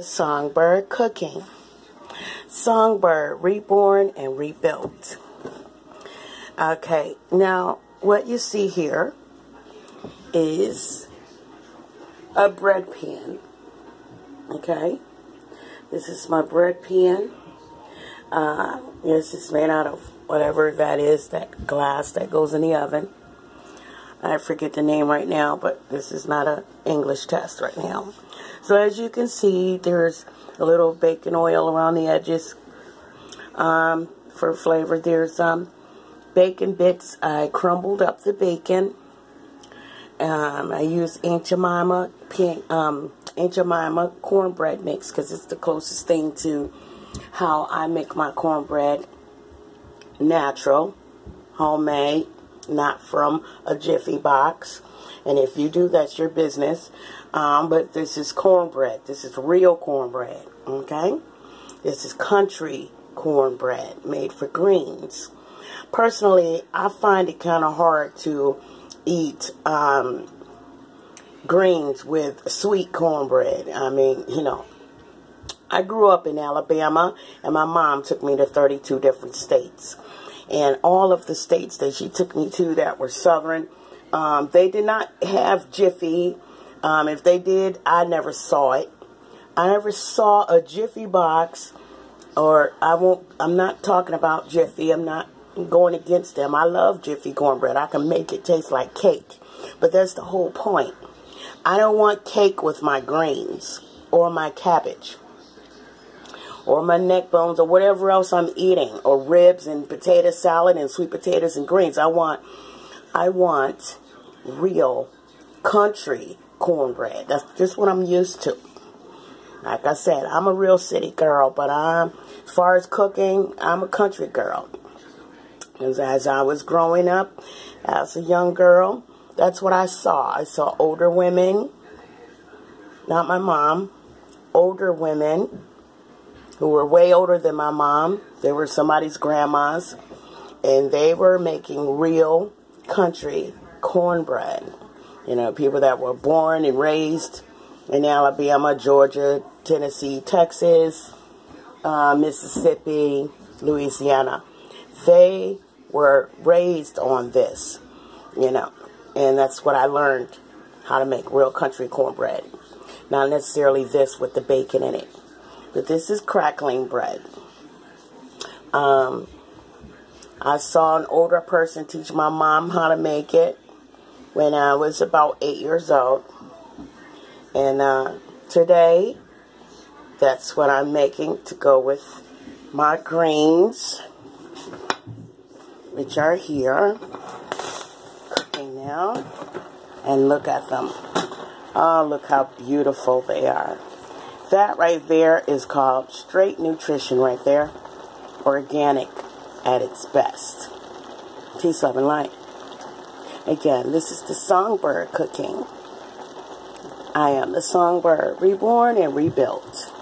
Songbird Cooking. Songbird reborn and rebuilt. Okay, now what you see here is a bread pan. Okay, this is my bread pan. Uh, this is made out of whatever that is, that glass that goes in the oven. I forget the name right now, but this is not an English test right now. So as you can see, there's a little bacon oil around the edges um, for flavor. There's um, bacon bits. I crumbled up the bacon. Um, I use Aunt Jemima, um, Aunt Jemima cornbread mix because it's the closest thing to how I make my cornbread natural, homemade not from a Jiffy box. And if you do, that's your business. Um, but this is cornbread. This is real cornbread. Okay? This is country cornbread made for greens. Personally, I find it kind of hard to eat um, greens with sweet cornbread. I mean, you know, I grew up in Alabama, and my mom took me to 32 different states and all of the states that she took me to that were southern, um, they did not have Jiffy. Um, if they did, I never saw it. I never saw a Jiffy box, or I won't. I'm not talking about Jiffy. I'm not going against them. I love Jiffy cornbread. I can make it taste like cake, but that's the whole point. I don't want cake with my greens or my cabbage or my neck bones or whatever else I'm eating or ribs and potato salad and sweet potatoes and greens. I want I want real country cornbread. That's just what I'm used to. Like I said, I'm a real city girl, but I'm as far as cooking, I'm a country girl. As, as I was growing up as a young girl, that's what I saw. I saw older women, not my mom, older women who were way older than my mom. They were somebody's grandmas, and they were making real country cornbread. You know, people that were born and raised in Alabama, Georgia, Tennessee, Texas, uh, Mississippi, Louisiana. They were raised on this, you know, and that's what I learned how to make real country cornbread. Not necessarily this with the bacon in it. But this is crackling bread. Um, I saw an older person teach my mom how to make it when I was about eight years old. And uh, today, that's what I'm making to go with my greens, which are here, cooking now. And look at them. Oh, look how beautiful they are. That right there is called straight nutrition right there. Organic at its best. Peace, love, and light. Again, this is the songbird cooking. I am the songbird, reborn and rebuilt.